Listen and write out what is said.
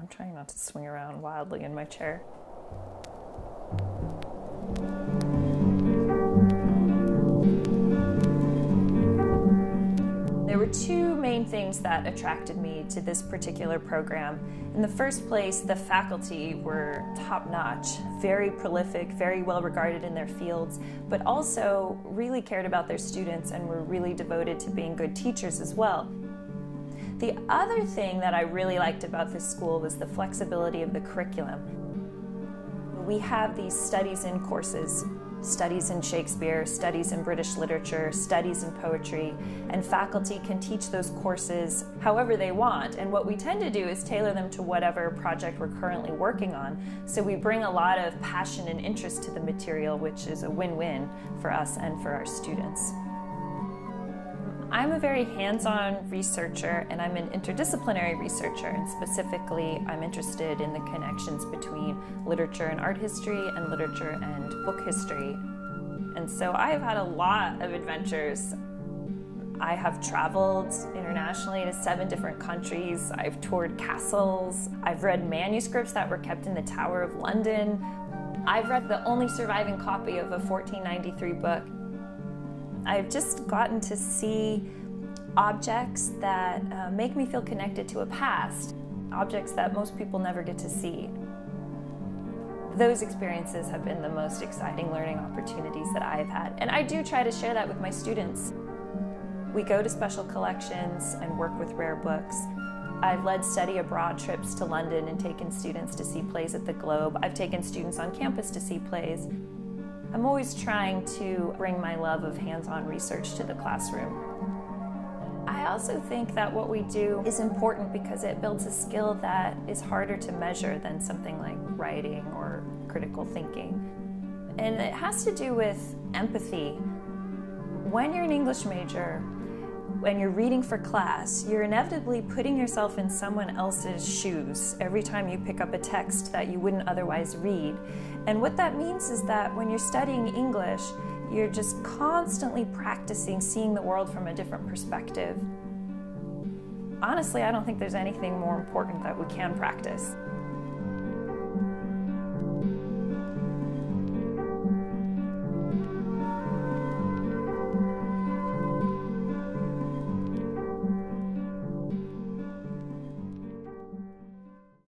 I'm trying not to swing around wildly in my chair. There were two main things that attracted me to this particular program. In the first place, the faculty were top notch, very prolific, very well regarded in their fields, but also really cared about their students and were really devoted to being good teachers as well. The other thing that I really liked about this school was the flexibility of the curriculum. We have these studies in courses studies in Shakespeare, studies in British literature, studies in poetry, and faculty can teach those courses however they want. And what we tend to do is tailor them to whatever project we're currently working on. So we bring a lot of passion and interest to the material, which is a win-win for us and for our students. I'm a very hands-on researcher and I'm an interdisciplinary researcher and specifically I'm interested in the connections between literature and art history and literature and book history. And so I have had a lot of adventures. I have traveled internationally to seven different countries. I've toured castles. I've read manuscripts that were kept in the Tower of London. I've read the only surviving copy of a 1493 book I've just gotten to see objects that uh, make me feel connected to a past, objects that most people never get to see. Those experiences have been the most exciting learning opportunities that I've had, and I do try to share that with my students. We go to special collections and work with rare books. I've led study abroad trips to London and taken students to see plays at the Globe. I've taken students on campus to see plays. I'm always trying to bring my love of hands-on research to the classroom. I also think that what we do is important because it builds a skill that is harder to measure than something like writing or critical thinking. And it has to do with empathy. When you're an English major, when you're reading for class, you're inevitably putting yourself in someone else's shoes every time you pick up a text that you wouldn't otherwise read. And what that means is that when you're studying English, you're just constantly practicing seeing the world from a different perspective. Honestly, I don't think there's anything more important that we can practice.